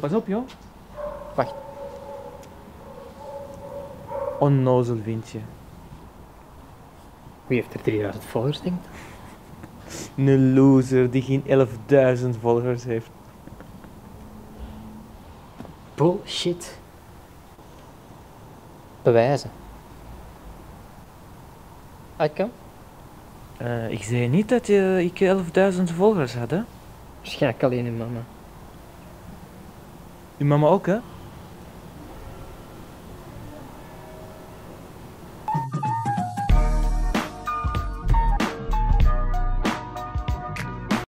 Pas op, joh. Wacht. Onnozel vind je. Wie heeft er 3000 volgers, denk je? Een loser die geen 11.000 volgers heeft. Bullshit. Bewijzen. I kan. Eh, ik zei niet dat je, ik 11.000 volgers had, hè? Waarschijnlijk alleen in mama. Uw mama ook, hè?